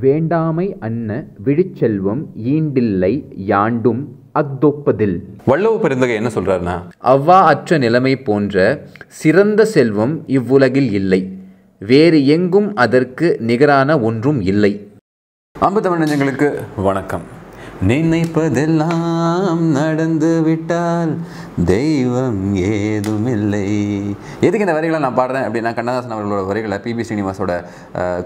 வேண்டாமை அன்ன விழுச்செல்வம் ஈண்டில்லை யாண்டும் அஃதொப்பதில் வள்ளுவ பெருந்தகை என்ன சொல்றாருன்னா? அவ்வா அற்ற நிலைமை போன்ற சிறந்த செல்வம் இவ்வுலகில் இல்லை. வேறு எங்கும் அதற்கு நிகரான ஒன்றும் இல்லை. அம்பு தமிழ் நெஞ்சங்களுக்கு வணக்கம். நினைப்பதெல்லாம் நடந்து விட்டால் தெய்வம் ஏதுமில்லை. எதுக்கு இந்த வரிகளை நான் பாடுறேன் அப்படின்னா கண்ணதாசன் அவர்களோட வரிகளை பிபி ஸ்ரீனிவாசோட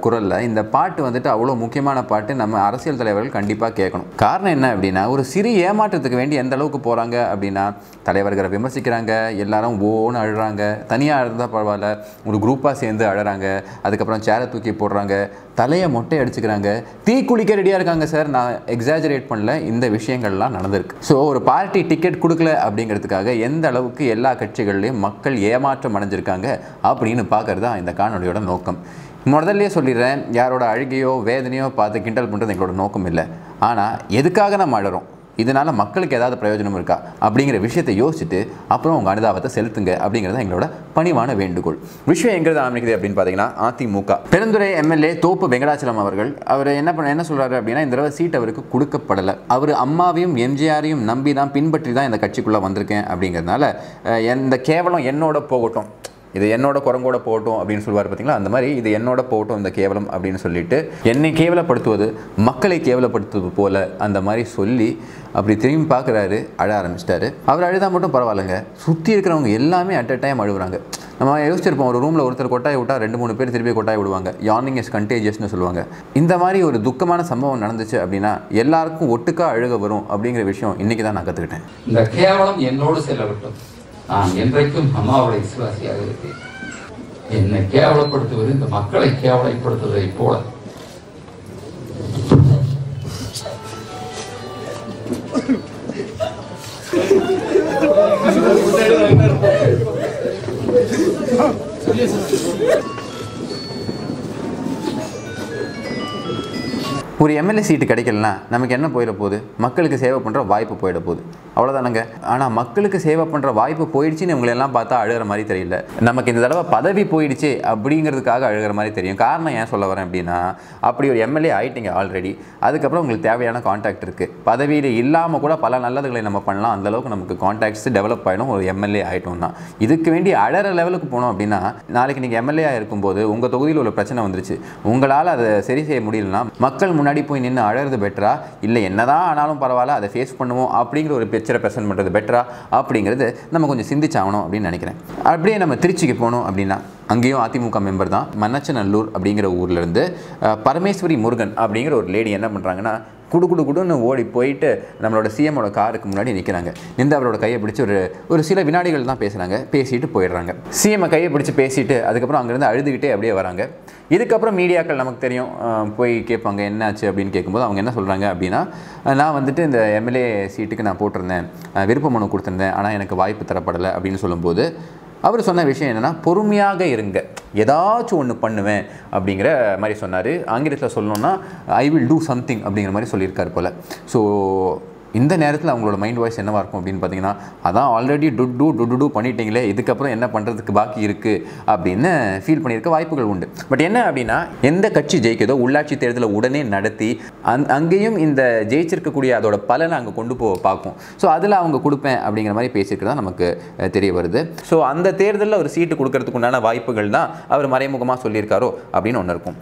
குரலில் இந்த பாட்டு வந்துட்டு அவ்வளோ முக்கியமான பாட்டு நம்ம அரசியல் தலைவர்கள் கண்டிப்பாக கேட்கணும். காரணம் என்ன அப்படின்னா ஒரு சிறு ஏமாற்றத்துக்கு வேண்டி எந்த அளவுக்கு போகிறாங்க அப்படின்னா தலைவர்களை விமர்சிக்கிறாங்க எல்லாரும் ஓன்னு அழுறாங்க தனியாக இருந்தால் பரவாயில்ல ஒரு குரூப்பாக சேர்ந்து அழகிறாங்க அதுக்கப்புறம் சேரை தூக்கி போடுறாங்க தலையை மொட்டை அடிச்சுக்கிறாங்க தீ குளிக்க ரெடியாக இருக்காங்க சார் நான் எக்ஸாஜரேட் பண்ணல இந்த விஷயங்கள்லாம் நடந்திருக்கு. ஸோ ஒரு பார்ட்டி டிக்கெட் கொடுக்கல அப்படிங்கிறதுக்காக எந்த அளவுக்கு எல்லா கட்சிகள்லையும் மக்கள் ஏமாற்றம் அடைஞ்சிருக்காங்க அப்படின்னு பார்க்கறது தான் இந்த காணொலியோட நோக்கம். முதல்லையே சொல்லிடுறேன் யாரோட அழுகையோ வேதனையோ பார்த்து கிண்டல் பண்ணுறது எங்களோட நோக்கம் இல்லை. ஆனால் எதுக்காக நம்ம அழறோம்? இதனால் மக்களுக்கு ஏதாவது பிரயோஜனம் இருக்கா அப்படிங்கிற விஷயத்தை யோசிச்சுட்டு அப்புறம் உங்கள் அனுதாபத்தை செலுத்துங்க அப்படிங்கிறது எங்களோட பணிவான வேண்டுகோள். விஷயம் எங்கிறது ஆரம்பிக்குது அப்படின்னு பார்த்தீங்கன்னா அதிமுக. பெருந்துறை எம்எல்ஏ தோப்பு வெங்கடாச்சலம் அவர்கள் அவர் என்ன பண்ண என்ன சொல்றாரு அப்படின்னா இந்த தடவை சீட் அவருக்கு கொடுக்கப்படலை. அவர் அம்மாவையும் எம்ஜிஆரையும் நம்பி தான் பின்பற்றி தான் இந்த கட்சிக்குள்ளே வந்திருக்கேன் அப்படிங்கிறதுனால இந்த கேவலம் என்னோட போகட்டும். இது என்னோட குரங்கோட போட்டோம் அப்படின்னு சொல்லுவார் பார்த்தீங்களா அந்த மாதிரி இது என்னோட போட்டோம் இந்த கேவலம் அப்படின்னு சொல்லிட்டு என்னை கேவலப்படுத்துவது மக்களை கேவலப்படுத்துவது போல அந்த மாதிரி சொல்லி அப்படி திரும்பி பார்க்குறாரு அழ ஆரம்பிச்சிட்டாரு. அவர் அழுதா மட்டும் பரவாயில்லைங்க. சுற்றி இருக்கிறவங்க எல்லாமே அட் அ டைம் அழுகுறாங்க நம்ம யோசிச்சிருப்போம் ஒரு ரூமில் ஒருத்தர் கொட்டாய் விட்டா ரெண்டு மூணு பேர் திருப்பி கொட்டாய் விடுவாங்க. யார்னிங் இஸ் கண்டேஜியஸ்னு சொல்லுவாங்க. இந்த மாதிரி ஒரு துக்கமான சம்பவம் நடந்துச்சு அப்படின்னா எல்லாருக்கும் ஒட்டுக்கா அழுக வரும் அப்படிங்கிற விஷயம் இன்னைக்கு தான் நான் கற்றுக்கிட்டேன் இந்த கேவலம் என்னோடு செல்லவிட்டது நான் என்றைக்கும் அம்மாவுடைய விசுவாசியாக இருப்பேன் என்னை கேவலப்படுத்துவது இந்த மக்களை கேவலப்படுத்துவதை போல. ஒரு எம்எல்ஏ சீட்டு கிடைக்கலனா நமக்கு என்ன போயிட போகுது? மக்களுக்கு சேவை பண்ணுற வாய்ப்பு போயிட போகுது. அவ்வளோதானுங்க ஆனால் மக்களுக்கு சேவை பண்ணுற வாய்ப்பு போயிடுச்சுன்னு இவங்களெல்லாம் பார்த்தா அழுகிற மாதிரி தெரியல. நமக்கு இந்த தடவை பதவி போயிடுச்சு அப்படிங்கிறதுக்காக அழுகிற மாதிரி தெரியும். காரணம் ஏன் சொல்ல வரேன் அப்படின்னா அப்படி ஒரு எம்எல்ஏ ஆகிட்டீங்க ஆல்ரெடி அதுக்கப்புறம் உங்களுக்கு தேவையான காண்டாக்ட் இருக்குது பதவியில் இல்லாமல் கூட பல நல்லதுகளை நம்ம பண்ணலாம். அந்தளவுக்கு நமக்கு காண்டாக்ட்ஸ் டெவலப் ஆகிடும் ஒரு எம்எல்ஏ ஆகிட்டோம்னா இதுக்கு வேண்டி அழகிற லெவலுக்கு போனோம் அப்படின்னா நாளைக்கு நீங்கள் எம்எல்ஏ இருக்கும்போது உங்கள் தொகுதியில் உள்ள பிரச்சனை வந்துருச்சு. உங்களால் அதை சரி செய்ய முடியலன்னா மக்கள் முன்னாடி போய் நின்று அழகிறது பெட்டரா இல்லை என்னதான் ஆனாலும் பரவாயில்ல அதை ஃபேஸ் பண்ணுவோம் அப்படிங்கிற ஒரு லெக்சரை ப்ரெசென்ட் பண்ணுறது பெட்டரா அப்படிங்கிறது நம்ம கொஞ்சம் சிந்திச்சாகணும் அப்படின்னு நினைக்கிறேன். அப்படியே நம்ம திருச்சிக்கு போகணும் அப்படின்னா அங்கேயும் அதிமுக மெம்பர் தான். மன்னச்சநல்லூர் அப்படிங்கிற ஊர்லேருந்து பரமேஸ்வரி முருகன் அப்படிங்கிற ஒரு லேடி என்ன பண்ணுறாங்கன்னா குடு குடு குடுன்னு ஓடி போயிட்டு நம்மளோட சிஎம்மோட காருக்கு முன்னாடி நிற்கிறாங்க நின்று அவரோட கையை பிடிச்சி ஒரு ஒரு சில வினாடிகள் தான் பேசுகிறாங்க பேசிட்டு போயிடுறாங்க. சிஎம் கையை பிடிச்சி பேசிட்டு அதுக்கப்புறம் அங்கேருந்து அழுதுகிட்டே அப்படியே வராங்க. இதுக்கப்புறம் மீடியாக்கள் நமக்கு தெரியும். போய் கேட்பாங்க என்னாச்சு? அப்படின்னு கேட்கும்போது அவங்க என்ன சொல்கிறாங்க அப்படின்னா நான் வந்துட்டு இந்த எம்எல்ஏ சீட்டுக்கு நான் போட்டிருந்தேன். விருப்ப மனு கொடுத்துருந்தேன். ஆனால் எனக்கு வாய்ப்பு தரப்படலை. அப்படின்னு சொல்லும்போது அவர் சொன்ன விஷயம் என்னென்னா பொறுமையாக இருங்க. ஏதாச்சும் ஒன்று பண்ணுவேன். அப்படிங்கிற மாதிரி சொன்னார். ஆங்கிலத்தில் சொல்லணுன்னா ஐ வில் டூ சம்திங் அப்படிங்கிற மாதிரி சொல்லியிருக்காரு போல். ஸோ இந்த நேரத்தில் அவங்களோட மைண்ட் வாய்ஸ் என்னவாக இருக்கும் அப்படின்னு பார்த்தீங்கன்னா அதான் ஆல்ரெடி டுட்டு டுடு டூ பண்ணிட்டீங்களே இதுக்கப்புறம் என்ன பண்ணுறதுக்கு பாக்கி இருக்குது அப்படின்னு ஃபீல் பண்ணியிருக்க வாய்ப்புகள் உண்டு. பட் என்ன அப்படின்னா எந்த கட்சி ஜெயிக்குதோ உள்ளாட்சி தேர்தலை உடனே நடத்தி அங் அங்கேயும் இந்த ஜெயிச்சிருக்கக்கூடிய அதோட பலனை அங்கே கொண்டு போக பார்க்கும். ஸோ அதில் அவங்க கொடுப்பேன் அப்படிங்கிற மாதிரி பேசியிருக்கிறதா நமக்கு தெரிய வருது. ஸோ அந்த தேர்தலில் ஒரு சீட்டு கொடுக்கறதுக்கு உண்டான வாய்ப்புகள் தான் அவர் மறைமுகமாக சொல்லியிருக்காரோ அப்படின்னு ஒன்று இருக்கும்.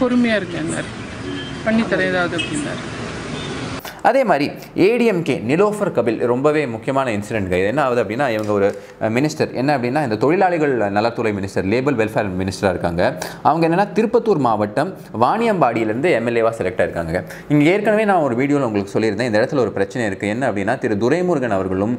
பொறுமையாக இருக்கேன்னாரு பண்ணித்தரேன் ஏதாவது அப்படின்னாரு. அதே மாதிரி ஏடிஎம்கே நிலோஃபர் கபில் ரொம்பவே முக்கியமான இன்சிடென்ட் இது என்ன ஆகுது அப்படின்னா இவங்க ஒரு மினிஸ்டர் என்ன அப்படின்னா இந்த தொழிலாளிகள் நலத்துறை மினிஸ்டர் லேபர் வெல்ஃபேர் மினிஸ்டராக இருக்காங்க. அவங்க என்னென்னா திருப்பத்தூர் மாவட்டம் வாணியம்பாடியிலேருந்து எம்எல்ஏவாக செலக்ட் ஆயிருக்காங்க. இங்கே ஏற்கனவே நான் ஒரு வீடியோவில் உங்களுக்கு சொல்லியிருந்தேன் இந்த இடத்துல ஒரு பிரச்சனை இருக்குது என்ன அப்படின்னா திரு துரைமுருகன் அவர்களும்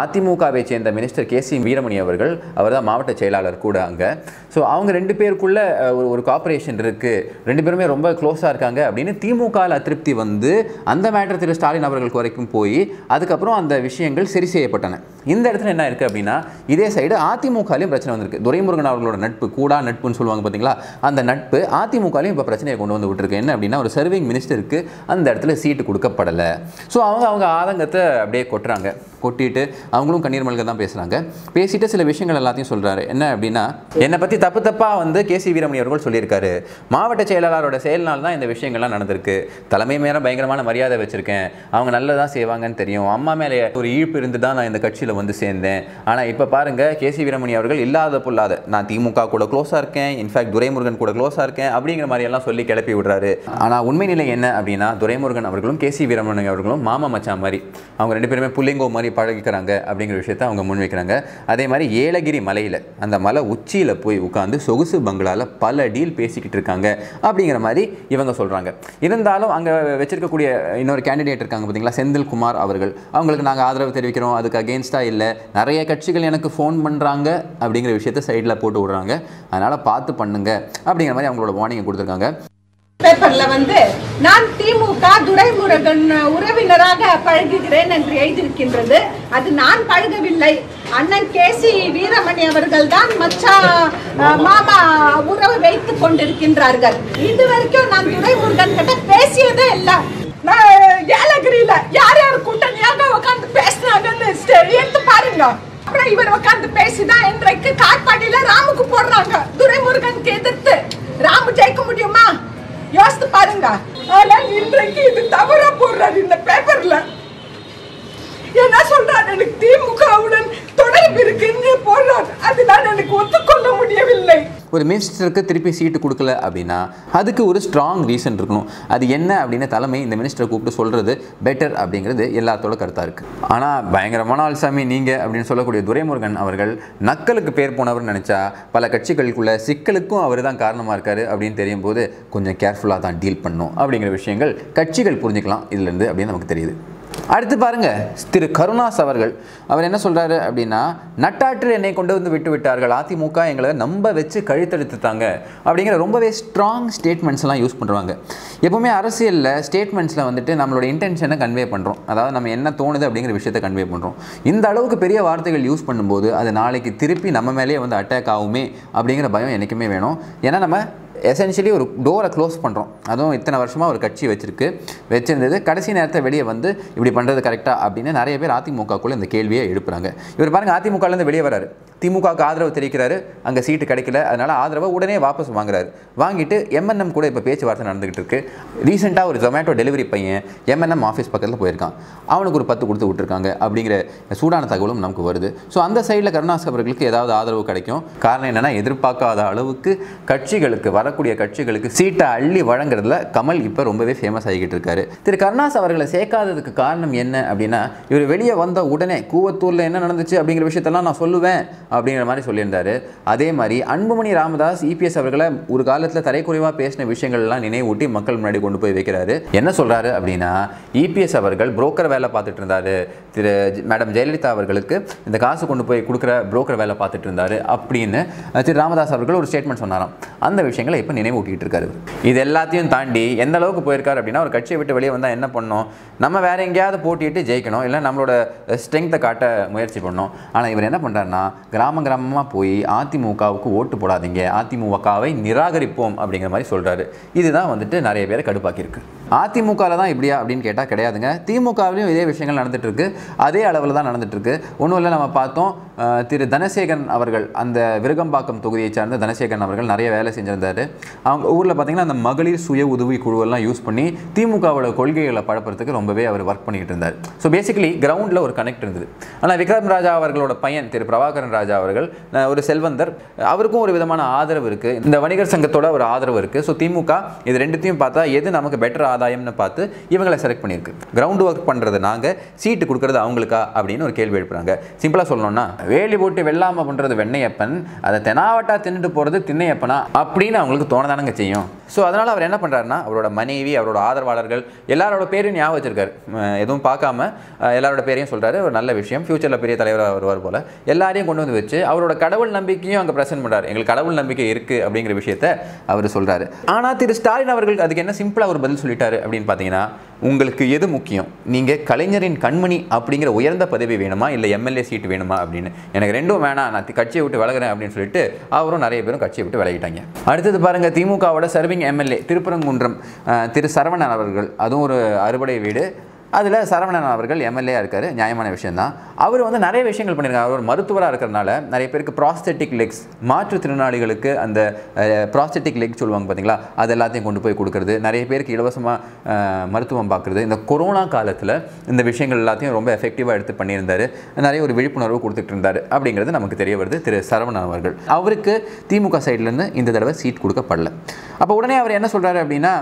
அதிமுகவை சேர்ந்த மினிஸ்டர் கே சி வீரமணி அவர்கள் அவர் தான் மாவட்ட செயலாளர் கூட அங்கே. ஸோ அவங்க ரெண்டு பேருக்குள்ள ஒரு ஒரு காப்பரேஷன் இருக்குது ரெண்டு பேருமே ரொம்ப க்ளோஸாக இருக்காங்க அப்படின்னு திமுகவில் அதிருப்தி வந்து அந்த மேட்டர் திரு ஸ்டாலின் அவர்களுக்கு வரைக்கும் போய் அதுக்கப்புறம் அந்த விஷயங்கள் சரி செய்யப்பட்டன. இந்த இடத்துல என்ன இருக்குது அப்படின்னா இதே சைடு அதிமுகலையும் பிரச்சனை வந்திருக்கு. துரைமுருகன் அவர்களோட நட்பு கூடா நட்புன்னு சொல்லுவாங்க பார்த்தீங்களா அந்த நட்பு அதிமுகலையும் இப்போ பிரச்சனையை கொண்டு வந்து விட்டுருக்கு. என்ன அப்படின்னா ஒரு சர்விங் மினிஸ்டருக்கு அந்த இடத்துல சீட்டு கொடுக்கப்படலை. ஸோ அவங்க அவங்க ஆதங்கத்தை அப்படியே கொட்டுறாங்க. கொட்டிட்டு அவங்களும் கண்ணீர் மல்க தான் பேசுகிறாங்க பேசிட்டு சில விஷயங்கள் எல்லாத்தையும் சொல்கிறாரு என்ன அப்படின்னா என்னை பற்றி தப்பு தப்பாக வந்து கே சி வீரமணி அவர்கள் சொல்லியிருக்காரு. மாவட்ட செயலாளரோட செயல்னால் தான் இந்த விஷயங்கள்லாம் நடந்திருக்கு. தலைமை மேலே பயங்கரமான மரியாதை வச்சுருக்கேன். அவங்க நல்லதாக செய்வாங்கன்னு தெரியும். அம்மா மேலே ஒரு ஈழ்ப்பு இருந்து தான் நான் இந்த கட்சியில் வந்து சேர்ந்தேன். ஆனால் இப்போ பாருங்க கே சி வீரமணி அவர்கள் இல்லாத பொல்லாத நான் திமுக கூட க்ளோஸாக இருக்கேன். இன்ஃபேக்ட் துரைமுருகன் கூட க்ளோஸாக இருக்கேன் அப்படிங்கிற மாதிரி எல்லாம் சொல்லி கிளப்பி விடுறாரு. ஆனால் உண்மை நிலை என்ன அப்படின்னா துரைமுருகன் அவர்களும் கே சி வீரமணி அவர்களும் மாமா மச்சான் மாதிரி அவங்க ரெண்டு பேருமே புள்ளிங்கோ மாதிரி பழகிக்கிறாங்க அப்படிங்கிற விஷயத்தை அவங்க முன்வைக்கிறாங்க. அதே மாதிரி ஏலகிரி மலையில் அந்த மலை உச்சியில் போய் உட்காந்து சொகுசு பங்களால பல டீல் பேசிக்கிட்டு இருக்காங்க அப்படிங்கிற மாதிரி இவங்க சொல்கிறாங்க இருந்தாலும் அங்கே வச்சிருக்கக்கூடிய இன்னொரு கேண்டிடேட் இருக்காங்க பார்த்தீங்களா செந்தில்குமார் அவர்கள். அவங்களுக்கு நாங்கள் ஆதரவு தெரிவிக்கிறோம் அதுக்கு அகேன்ஸ்டாக இல்லை. நிறைய கட்சிகள் எனக்கு ஃபோன் பண்ணுறாங்க அப்படிங்கிற விஷயத்த சைடில் போட்டு விடுறாங்க. அதனால் பார்த்து பண்ணுங்க அப்படிங்கிற மாதிரி அவங்களோட வார்னிங் கொடுத்துருக்காங்க. பேப்பர்ல வந்து நான் திமுக துரைமுருகன் உறவினராக பழகுகிறேன் என்று எழுதியிருக்கின்றது. அது நான் பழகவில்லை. அண்ணன் கே. சி. வீரமணி அவர்கள் தான் மச்சா மாமா உறவு வைத்துக் கொண்டிருக்கின்றார்கள். இது வரைக்கும் நான் துரைமுருகன் கிட்ட பேசியதே இல்லை. நான் ஏலகிரியில யார் யார் கூட்டணியாக உட்காந்து பேசினாங்கன்னு எடுத்து பாருங்க. அப்புறம் இவர் உட்காந்து பேசிதான் இன்றைக்கு காட்பாடியில ராமுக்கு போடுறாங்க. துரைமுருகனுக்கு எதிர்த்து. ராமு ஜெயிக்க முடியுமா? யோசித்து பாருங்க. ஆனா இன்றைக்கு இது தவறா போடுறாரு இந்த பேப்பர்ல என்ன சொல்றாரு? எனக்கு திமுகவுடன் தொடர்பு இருக்குன்னு போடுறாரு. அதுதான் எனக்கு ஒத்துக்கொள்ள முடியவில்லை. ஒரு மினிஸ்டருக்கு திருப்பி சீட்டு கொடுக்கல அப்படின்னா அதுக்கு ஒரு ஸ்ட்ராங் ரீசன் இருக்கணும். அது என்ன அப்படின்னு தலைமை இந்த மினிஸ்டரை கூப்பிட்டு சொல்கிறது பெட்டர் அப்படிங்கிறது எல்லாத்தோட கருத்தாக இருக்குது ஆனால் பயங்கரமான ஆள்சாமி நீங்கள் அப்படின்னு சொல்லக்கூடிய துரைமுருகன் அவர்கள் நக்கலுக்கு பேர் போனவர் நினச்சா பல கட்சிகளுக்குள்ள சிக்கலுக்கும் அவர் தான் காரணமாக இருக்கார் அப்படின்னு தெரியும் போது கொஞ்சம் கேர்ஃபுல்லாக தான் டீல் பண்ணும் அப்படிங்கிற விஷயங்கள் கட்சிகள் புரிஞ்சுக்கலாம் இதுலேருந்து அப்படின்னு நமக்கு தெரியுது. அடுத்து பாருங்க திரு கருணாஸ் அவர்கள். அவர் என்ன சொல்றாரு அப்படின்னா நட்டாற்றில் என்னை கொண்டு வந்து விட்டு விட்டார்கள். அதிமுக எங்களை நம்ப வச்சு கழுத்தெடுத்துட்டாங்க. அப்படிங்கிற ரொம்பவே ஸ்ட்ராங் ஸ்டேட்மெண்ட்ஸ் எல்லாம் யூஸ் பண்ணுறாங்க எப்பவுமே அரசியலில் ஸ்டேட்மெண்ட்ஸில் வந்துட்டு நம்மளோட இன்டென்ஷனை கன்வே பண்ணுறோம் அதாவது நம்ம என்ன தோணுது அப்படிங்கிற விஷயத்தை கன்வே பண்ணுறோம் இந்த அளவுக்கு பெரிய வார்த்தைகள் யூஸ் பண்ணும்போது அது நாளைக்கு திருப்பி நம்ம மேலேயே வந்து அட்டாக் ஆகுமே அப்படிங்கிற பயம் என்றைக்குமே வேணும். ஏன்னா நம்ம எசென்ஷியலி ஒரு டோரை க்ளோஸ் பண்ணுறோம் அதுவும் இத்தனை வருஷமாக ஒரு கட்சி வச்சுருக்கு. வச்சுருந்தது கடைசி நேரத்தை வெளியே வந்து இப்படி பண்ணுறது கரெக்டாக அப்படின்னு நிறைய பேர் அதிமுகக்குள்ளே இந்த கேள்வியை எழுப்புறாங்க. இவர் பாருங்க அதிமுகலேருந்து வெளியே வராரு. திமுகவுக்கு ஆதரவு தெரிவிக்கிறாரு. அங்கே சீட்டு கிடைக்கல. அதனால் ஆதரவை உடனே வாபஸ் வாங்குறாரு. வாங்கிட்டு எம்என்எம் கூட இப்போ பேச்சுவார்த்தை நடந்துகிட்டு இருக்கு. ரீசெண்டாக ஒரு ஜொமேட்டோ டெலிவரி பையன் எம்என்எம் ஆஃபீஸ் பக்கத்தில் போயிருக்கான். அவனுக்கு ஒரு பத்து கொடுத்து விட்டுருக்காங்க அப்படிங்கிற சூடான தகவலும் நமக்கு வருது. ஸோ அந்த சைடில் கருணாஸ் அவர்களுக்கு ஏதாவது ஆதரவு கிடைக்கும். காரணம் என்னன்னா எதிர்பார்க்காத அளவுக்கு கட்சிகளுக்கு வர வரக்கூடிய கட்சிகளுக்கு சீட்டை அள்ளி வழங்குறதுல கமல் இப்போ ரொம்பவே ஃபேமஸ் ஆகிக்கிட்டு இருக்காரு. திரு கருணாஸ் அவர்களை சேர்க்காததுக்கு காரணம் என்ன அப்படின்னா இவர் வெளியே வந்த உடனே கூவத்தூரில் என்ன நடந்துச்சு அப்படிங்கிற விஷயத்தெல்லாம் நான் சொல்லுவேன் அப்படிங்கிற மாதிரி சொல்லியிருந்தார். அதே மாதிரி அன்புமணி ராமதாஸ் இபிஎஸ் அவர்களை ஒரு காலத்தில் தரைக்குறைவாக பேசின விஷயங்கள் எல்லாம் நினைவூட்டி மக்கள் முன்னாடி கொண்டு போய் வைக்கிறாரு. என்ன சொல்கிறாரு அப்படின்னா இபிஎஸ் அவர்கள் புரோக்கர் வேலை பார்த்துட்டு இருந்தாரு. திரு மேடம் ஜெயலலிதா அவர்களுக்கு இந்த காசு கொண்டு போய் கொடுக்குற புரோக்கர் வேலை பார்த்துட்டு இருந்தாரு அப்படின்னு திரு ராமதாஸ் அவர்கள் ஒரு ஸ்டேட்மெண்ட் சொன்னாராம். அந்த விஷயங்கள் இப்போ நினைவூட்டிட்டு இருக்காரு இது எல்லாத்தையும் தாண்டி எந்த அளவுக்கு போயிருக்காரு அப்படின்னா ஒரு கட்சியை விட்டு வெளியே வந்தால் என்ன பண்ணணும் நம்ம வேற எங்கேயாவது போட்டிட்டு ஜெயிக்கணும் இல்லை நம்மளோட ஸ்ட்ரென்த்தை காட்ட முயற்சி பண்ணோம். ஆனால் இவர் என்ன பண்ணுறாருன்னா கிராம கிராமமாக போய் அதிமுகவுக்கு ஓட்டு போடாதீங்க அதிமுகவை நிராகரிப்போம் அப்படிங்கிற மாதிரி சொல்கிறாரு இதுதான் வந்துட்டு நிறைய பேரை கடுப்பாக்கியிருக்கு. அதிமுகவில் தான் இப்படியா அப்படின்னு கேட்டால் கிடையாதுங்க. திமுகவிலையும் இதே விஷயங்கள் நடந்துகிட்ருக்கு இருக்கு அதே அளவில் தான் நடந்துகிட்ருக்கு இருக்கு ஒன்றும் இல்லை நம்ம பார்த்தோம் திரு தனசேகரன் அவர்கள் அந்த விருகம்பாக்கம் தொகுதியை சார்ந்த தனசேகரன் அவர்கள் நிறைய வேலை செஞ்சிருந்தாரு. அவங்க ஊரில் பார்த்திங்கன்னா அந்த மகளிர் சுய உதவி குழுவெல்லாம் யூஸ் பண்ணி திமுகவோட கொள்கைகளை பழப்புறதுக்கு ரொம்பவே அவர் ஒர்க் பண்ணிக்கிட்டு இருந்தார். ஸோ பேசிக்கலி கிரவுண்டில் ஒரு கனெக்ட் இருந்தது. ஆனால் விக்ரம் ராஜா அவர்களோட பையன் திரு பிரபாகரன் ராஜா அவர்கள் ஒரு செல்வந்தர். அவருக்கும் ஒரு விதமான ஆதரவு இருக்குது இந்த வணிகர் சங்கத்தோட ஒரு ஆதரவு இருக்குது ஸோ திமுக இது ரெண்டுத்தையும் பார்த்தா எது நமக்கு பெட்டர் ஆதாயம்னு பார்த்து இவங்களை செலக்ட் பண்ணியிருக்கு. கிரவுண்ட் ஒர்க் பண்ணுறது நாங்கள் சீட்டு கொடுக்குறது அவங்களுக்கா அப்படின்னு ஒரு கேள்வி எழுப்புறாங்க. சிம்பிளாக சொல்லணும்னா வேலி போட்டு வெள்ளாமை பண்ணுறது வெண்ணையப்பன் அதை தெனாவட்டா தின்னுட்டு போகிறது திண்ணையப்பனா அப்படின்னு அவங்களுக்கு தோணதானங்க செய்யும். ஸோ அதனால் அவர் என்ன பண்ணுறாருன்னா அவரோட மனைவி அவரோட ஆதரவாளர்கள் எல்லாரோட பேரையும் ஞாபகம் வச்சிருக்காரு. எதுவும் பார்க்காம எல்லாரோட பேரையும் சொல்கிறாரு ஒரு நல்ல விஷயம். ஃப்யூச்சரில் பெரிய தலைவராக வருவார் போல். எல்லாரையும் கொண்டு வந்து வச்சு அவரோட கடவுள் நம்பிக்கையும் அங்கே ப்ரெசென்ட் பண்ணுறாரு எங்களுக்கு கடவுள் நம்பிக்கை இருக்குது அப்படிங்கிற விஷயத்த அவர் சொல்கிறாரு ஆனால் திரு ஸ்டாலின் அவர்களுக்கு அதுக்கு என்ன சிம்பிளாக ஒரு பதில் சொல்லிட்டாரு அப்படின்னு பார்த்தீங்கன்னா உங்களுக்கு எது முக்கியம்? நீங்கள் கலைஞரின் கண்மணி அப்படிங்கிற உயர்ந்த பதவி வேணுமா? இல்லை எம்எல்ஏ சீட் வேணுமா? அப்படின்னு. எனக்கு ரெண்டும் வேணாம். நான் கட்சியை விட்டு விலகுறேன் அப்படின்னு சொல்லிட்டு அவரும் நிறைய பேரும் கட்சியை விட்டு விலகிட்டாங்க. அடுத்தது பாருங்க திமுகவோட சர்விங் எம்எல்ஏ திருப்பரங்குன்றம் திரு சரவணன் அவர்கள். அதுவும் ஒரு அறுபடை வீடு. அதில் சரவணன் அவர்கள் எம்எல்ஏ இருக்கார் நியாயமான விஷயந்தான் அவர் வந்து நிறைய விஷயங்கள் பண்ணியிருக்காரு அவர் ஒரு மருத்துவராக இருக்கிறனால நிறைய பேருக்கு ப்ராஸ்தெட்டிக் லெக்ஸ் மாற்றுத்திறனாளிகளுக்கு அந்த ப்ராஸ்தெட்டிக் லெக் சொல்லுவாங்க பார்த்தீங்களா அது எல்லாத்தையும் கொண்டு போய் கொடுக்குறது. நிறைய பேருக்கு இலவசமாக மருத்துவம் பார்க்குறது இந்த கொரோனா காலத்தில் இந்த விஷயங்கள் எல்லாத்தையும் ரொம்ப எஃபெக்டிவாக எடுத்து பண்ணியிருந்தாரு. நிறைய ஒரு விழிப்புணர்வு கொடுத்துட்டு இருந்தார் அப்படிங்கிறது நமக்கு தெரிய வருது திரு சரவணன் அவர்கள். அவருக்கு திமுக சைட்லேருந்து இந்த தடவை சீட் கொடுக்கப்படல. அப்போ உடனே அவர் என்ன சொல்கிறாரு அப்படின்னா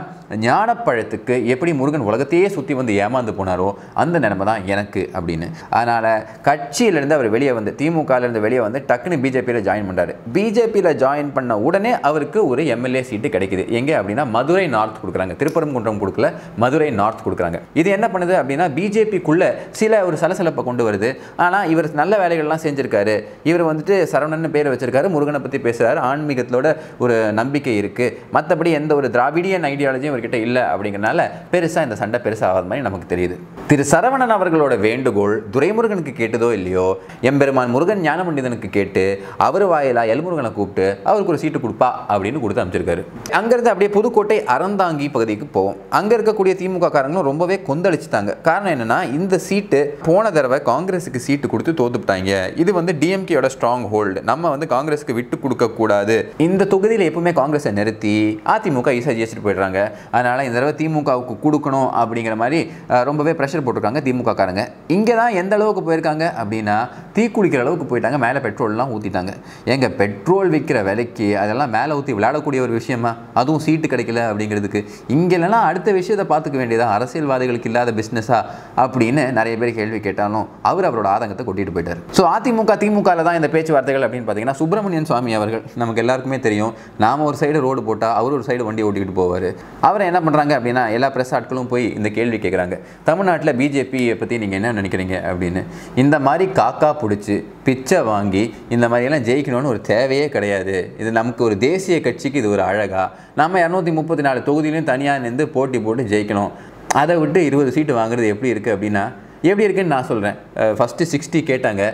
ஞானப்பழத்துக்கு எப்படி முருகன் உலகத்தையே சுற்றி வந்து ஏமாந்து போனாரோ அந்த நிலைமை தான் எனக்கு அப்படின்னு. அதனால் கட்சியிலேருந்து அவர் வெளியே வந்து திமுகலேருந்து வெளியே வந்து டக்குன்னு பிஜேபியில் ஜாயின் பண்ணுறாரு பிஜேபியில் ஜாயின் பண்ண உடனே அவருக்கு ஒரு எம்எல்ஏ சீட்டு கிடைக்குது. எங்கே அப்படின்னா மதுரை நார்த் கொடுக்குறாங்க. திருப்பரங்குன்றம் கொடுக்கல மதுரை நார்த் கொடுக்குறாங்க. இது என்ன பண்ணுது அப்படின்னா பிஜேபிக்குள்ளே சில ஒரு சலசலப்பை கொண்டு வருது. ஆனால் இவர் நல்ல வேலைகள்லாம் செஞ்சுருக்காரு. இவர் வந்துட்டு சரவணன் பேர் வச்சிருக்காரு முருகனை பற்றி பேசுகிறாரு ஆன்மீகத்தோட ஒரு நம்பிக்கை இருக்குது மற்றபடி எந்த ஒரு திராவிடியன் ஐடியாலஜியும் அவர்கிட்ட இல்லை அப்படிங்கிறனால பெருசாக இந்த சண்டை பெருசாக ஆகாத மாதிரி நமக்கு தெரியுது. திரு சரவணன் அவர்களோட வேண்டுகோள் துரைமுருகனுக்கு கேட்டதோ இல்லையோ எம்பெருமான் முருகன் ஞான பண்டிதனுக்கு கேட்டு அவர் வாயிலா எல்முருகனை கூப்பிட்டு அவருக்கு ஒரு சீட்டு கொடுப்பா அப்படின்னு கொடுத்து அமைச்சிருக்காரு அங்கேருந்து அப்படியே புதுக்கோட்டை அறந்தாங்கி பகுதிக்கு போவோம். அங்கே இருக்கக்கூடிய திமுக காரங்களும் ரொம்பவே கொந்தளிச்சுட்டாங்க. காரணம் என்னன்னா இந்த சீட்டு போன தடவை காங்கிரஸுக்கு சீட்டு கொடுத்து தோத்துட்டாங்க இது வந்து டிஎம்கேயோட ஸ்ட்ராங் ஹோல்டு நம்ம வந்து காங்கிரஸுக்கு விட்டு கொடுக்க கூடாது இந்த தொகுதியில் எப்பவுமே காங்கிரஸை நிறுத்தி அதிமுக ஈஸியாக ஜெயிச்சுட்டு போயிடுறாங்க. அதனால் இந்த தடவை திமுகவுக்கு கொடுக்கணும் அப்படிங்கிற மாதிரி ரொம்பவே ப்ரெஷர் போட்டிருக்காங்க திமுக காரங்க இங்கே தான் எந்த அளவுக்கு போயிருக்காங்க அப்படின்னா தீ குளிக்கிற அளவுக்கு போயிட்டாங்க. மேலே பெட்ரோல்லாம் ஊற்றிட்டாங்க எங்கள் பெட்ரோல் விற்கிற விலைக்கு அதெல்லாம் மேலே ஊற்றி விளையாடக்கூடிய ஒரு விஷயமா? அதுவும் சீட்டு கிடைக்கல அப்படிங்கிறதுக்கு. இங்கெல்லாம் அடுத்த விஷயத்தை பார்த்துக்க வேண்டியதாக அரசியல்வாதிகளுக்கு இல்லாத பிஸ்னஸா அப்படின்னு நிறைய பேர் கேள்வி கேட்டாலும் அவர் அவரோட ஆதங்கத்தை கொட்டிட்டு போயிட்டார். ஸோ அதிமுக திமுகவில் தான் இந்த பேச்சுவார்த்தைகள் அப்படின்னு பார்த்தீங்கன்னா சுப்பிரமணியன் சுவாமி அவர்கள் நமக்கு எல்லாருக்குமே தெரியும். நாம ஒரு சைடு ரோடு போட்டால் அவர் ஒரு சைடு வண்டி ஓட்டிக்கிட்டு போவார். அவர் என்ன பண்ணுறாங்க அப்படின்னா எல்லா பிரஸ் ஆட்களும் போய் இந்த கேள்வி கேட்குறாங்க தமிழ்நாட்டில் பிஜேபியை பற்றி நீங்கள் என்ன நினைக்கிறீங்க அப்படின்னு. இந்த மாதிரி காக்கா பிடிச்சி பிச்சை வாங்கி இந்த மாதிரியெல்லாம் ஜெயிக்கணும்னு ஒரு தேவையே கிடையாது. இது நமக்கு ஒரு தேசிய கட்சிக்கு இது ஒரு அழகா. நம்ம இரநூத்தி முப்பத்தி நாலு தொகுதியிலையும் தனியாக நின்று போட்டி போட்டு ஜெயிக்கணும். அதை விட்டு இருபது சீட்டு வாங்குறது எப்படி இருக்குது அப்படின்னா எப்படி இருக்குன்னு நான் சொல்கிறேன் ஃபஸ்ட்டு சிக்ஸ்டி கேட்டாங்க.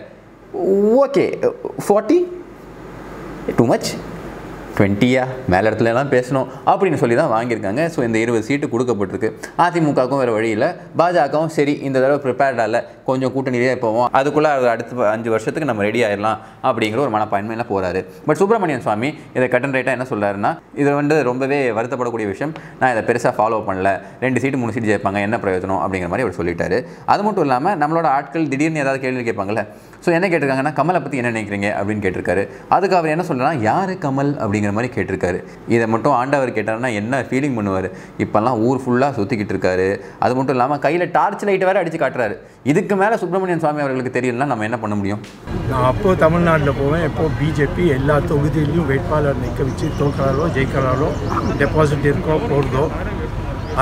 ஓகே ஃபார்ட்டி டூ மச் டுவெண்ட்டியா? மேல இடத்துல எல்லாம் பேசணும் அப்படின்னு சொல்லி தான் வாங்கியிருக்காங்க. ஸோ இந்த இருபது சீட்டு கொடுக்கப்பட்டிருக்கு. அதிமுகவுக்கும் வேறு வழி இல்லை. பாஜகவும் சரி இந்த தடவை ப்ரிப்பேர்டாக இல்லை. கொஞ்சம் கூட்டணியிலே போவோம். அதுக்குள்ளே அடுத்த அஞ்சு வருஷத்துக்கு நம்ம ரெடி ஆயிடலாம் அப்படிங்கிற ஒரு மனப்பான்மையில் போகிறாரு பட் சுப்பிரமணியன் சுவாமி இதை கட்டன் ரைட்டாக என்ன சொல்கிறாருன்னா இது வந்து ரொம்பவே வருத்தப்படக்கூடிய விஷயம். நான் இதை பெருசாக ஃபாலோ பண்ணல. ரெண்டு சீட்டு மூணு சீட்டு ஜெயிப்பாங்க. என்ன பிரயோஜனம் அப்படிங்கிற மாதிரி அவர் சொல்லிட்டாரு. அது மட்டும் இல்லாமல் நம்மளோட ஆட்கள் திடீர்னு ஏதாவது கேள்வி கேட்பாங்கல்ல. ஸோ என்ன கேட்டிருக்காங்கன்னா கமலை பற்றி என்ன நினைக்கிறீங்க அப்படின்னு கேட்டிருக்காரு. அதுக்கு அவர் என்ன சொல்றா யார் கமல் அப்படிங்கிற மாதிரி கேட்டிருக்காரு. இதை மட்டும் ஆண்டவர் கேட்டாருன்னா என்ன ஃபீலிங் பண்ணுவார்? இப்போல்லாம் ஊர் ஃபுல்லாக சுற்றிக்கிட்டு இருக்காரு. அது மட்டும் இல்லாமல் கையில் டார்ச் லைட்டை வேறு அடித்து காட்டுறாரு. இதுக்கு மேலே சுப்பிரமணியன் சுவாமி அவர்களுக்கு தெரியலனா நம்ம என்ன பண்ண முடியும்? நான் அப்போ தமிழ்நாட்டில் போவேன். எப்போ பிஜேபி எல்லா தொகுதியிலையும் வேட்பாளர் நிற்க வச்சு தோற்கிறாரோ ஜெயிக்கிறாரோ டெபாசிட் இருக்கோ போடுதோ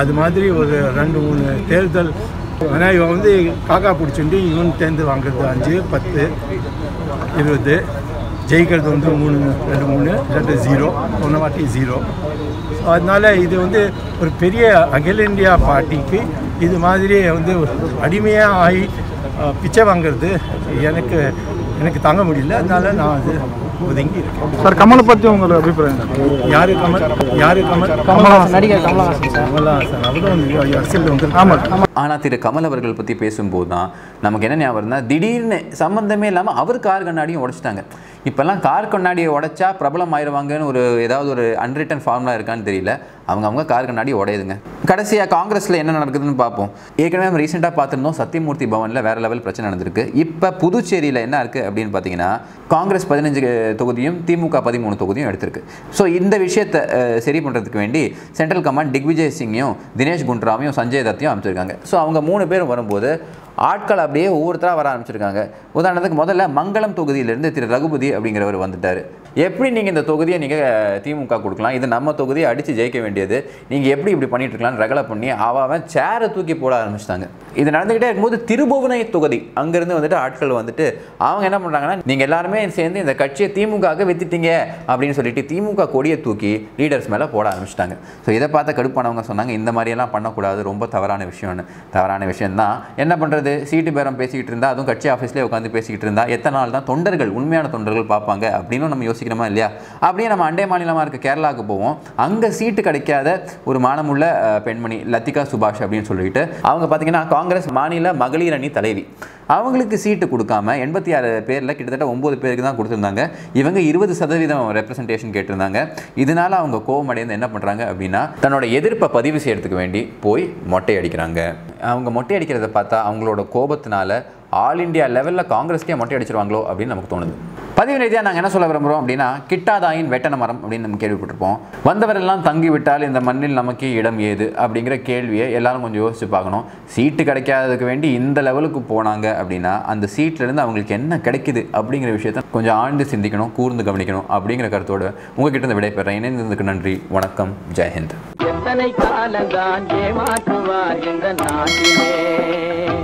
அது மாதிரி ஒரு ரெண்டு மூணு தேர்தல். ஆனால் இவன் வந்து காக்கா பிடிச்சிட்டு இவன் தேர்ந்து வாங்குறது அஞ்சு பத்து இருபது. ஜெயிக்கிறது வந்து மூணு ரெண்டு மூணு ரெண்டு ஜீரோ ஒன்று வாட்டி ஜீரோ ஸோ அதனால் இது வந்து ஒரு பெரிய அகில இந்தியா பார்ட்டிக்கு இது மாதிரி வந்து அடிமையாக ஆகி பிச்சை வாங்குறது எனக்கு எனக்கு தாங்க முடியல. அதனால நான் அது ஒதுங்கி இருக்கேன். சார் கமலை பற்றி உங்களோட அபிப்பிராயம்? யாரு கமல்? யாரு கமல்? கமலஹாசன். நடிகர் கமலஹாசன் சார். கமலஹாசன். அவரும் வந்து அரசியல் வந்து ஆமாம். ஆனால் திரு கமல் அவர்கள் பற்றி பேசும்போது தான் நமக்கு என்ன ஞாபகம் இருந்தால் திடீர்னு சம்மந்தமே இல்லாமல் அவர் கார் கண்ணாடியும் உடைச்சிட்டாங்க. இப்போல்லாம் கார் கண்ணாடியை உடைச்சா பிரபலம் ஆயிடுவாங்கன்னு ஒரு ஏதாவது ஒரு அன்ரிட்டன் ஃபார்முலா இருக்கான்னு தெரியல. அவங்க அவங்க கார் கண்ணாடி உடையுதுங்க. கடைசியாக காங்கிரஸில் என்ன நடக்குதுன்னு பார்ப்போம். ஏற்கனவே நம்ம ரீசெண்டாக பார்த்துருந்தோம் சத்தியமூர்த்தி பவனில் வேற லெவல் பிரச்சனை நடந்திருக்கு. இப்போ புதுச்சேரியில் என்ன இருக்குது அப்படின்னு பார்த்தீங்கன்னா காங்கிரஸ் பதினஞ்சு தொகுதியும் திமுக பதிமூணு தொகுதியும் எடுத்திருக்கு. ஸோ இந்த விஷயத்தை சரி பண்ணுறதுக்கு வேண்டி சென்ட்ரல் கமாண்ட் திக்விஜய் சிங்கையும் தினேஷ் குண்ட்ராவையும் சஞ்சய் தத்தையும் அமைச்சிருக்காங்க ஸோ அவங்க மூணு பேரும் வரும்போது ஆட்கள் அப்படியே ஒவ்வொருத்தராக வர ஆரம்பிச்சிருக்காங்க. உதாரணத்துக்கு முதல்ல மங்களம் தொகுதியிலிருந்து திரு ரகுபதி அப்படிங்கிறவர் வந்துட்டார். எப்படி நீங்கள் இந்த தொகுதியை நீங்கள் திமுக கொடுக்கலாம்? இது நம்ம தொகுதியை அடித்து ஜெயிக்க வேண்டியது. நீங்கள் எப்படி இப்படி பண்ணிட்டு இருக்கலாம்னு ரகலை பண்ணி அவன் சேரை தூக்கி போட ஆரம்பிச்சிட்டாங்க. இது நடந்துக்கிட்டே இருக்கும்போது திருபுவனை தொகுதி அங்கேருந்து வந்துட்டு ஆட்கள் வந்துட்டு அவங்க என்ன பண்ணுறாங்கன்னா நீங்கள் எல்லாருமே சேர்ந்து இந்த கட்சியை திமுகவுக்கு வித்துட்டீங்க அப்படின்னு சொல்லிட்டு திமுக கொடியை தூக்கி லீடர்ஸ் மேலே போட ஆரம்பிச்சிட்டாங்க. ஸோ இதை பார்த்த கடுப்பானவங்க சொன்னாங்க இந்த மாதிரியெல்லாம் பண்ணக்கூடாது. ரொம்ப தவறான விஷயம்னு. தவறான விஷயம் தான் என்ன பண்ணுறது சீட்டு பேரம் பேசிக்கிட்டு இருந்தால் அதுவும் கட்சி ஆஃபீஸ்லேயே உட்காந்து பேசிக்கிட்டு இருந்தால் எத்தனை நாள் தான் தொண்டர்கள் உண்மையான தொண்டர்கள் பார்ப்பாங்க அப்படின்னு நம்ம யோசிக்கிறோமா இல்லையா? அப்படியே நம்ம அண்டை மாநிலமாக இருக்க கேரளாவுக்கு போவோம். அங்கே சீட்டு கிடைக்காத ஒரு மானமுள்ள பெண்மணி லத்திகா சுபாஷ் அப்படின்னு சொல்லிட்டு அவங்க பார்த்தீங்கன்னா காங்கிரஸ் மாநில மகளிர் அணி தலைவி. அவங்களுக்கு சீட்டு கொடுக்காம எண்பத்தி ஆறு பேரில் கிட்டத்தட்ட ஒம்பது பேருக்கு தான் கொடுத்துருந்தாங்க. இவங்க இருபது சதவீதம் ரெப்ரசன்டேஷன் கேட்டிருந்தாங்க. இதனால அவங்க கோவம் அடைந்து என்ன பண்ணுறாங்க அப்படின்னா தன்னோட எதிர்ப்பை பதிவு செய்யறதுக்கு வேண்டி போய் மொட்டை அடிக்கிறாங்க. அவங்க மொட்டை அடிக்கிறத பார்த்தா அவங்களோட கோபத்தினால ஆல் இந்தியா லெவலில் காங்கிரஸ்க்கே மொட்டை அடிச்சிருவாங்களோ அப்படின்னு நமக்கு தோணுது. பதிவு ரீதியாக நாங்கள் என்ன சொல்ல விரும்புகிறோம் அப்படின்னா கிட்டாதாயின் வெட்டன மரம் அப்படின்னு நம்ம கேள்விப்பட்டிருப்போம். வந்தவரெல்லாம் தங்கி விட்டால் இந்த மண்ணில் நமக்கு இடம் ஏது? அப்படிங்கிற கேள்வியை எல்லாரும் கொஞ்சம் யோசிச்சு பார்க்கணும். சீட்டு கிடைக்காததுக்கு வேண்டி இந்த லெவலுக்கு போனாங்க அப்படின்னா அந்த சீட்லேருந்து அவங்களுக்கு என்ன கிடைக்குது அப்படிங்கிற விஷயத்த கொஞ்சம் ஆழ்ந்து சிந்திக்கணும் கூர்ந்து கவனிக்கணும் அப்படிங்கிற கருத்தோடு உங்ககிட்ட இருந்து விடைபெறேன். இணைந்ததுக்கு நன்றி. வணக்கம். ஜெயஹிந்த் எத்தனை காலந்தான் ஏமாற்றுவார் இந்த நாட்டிலே?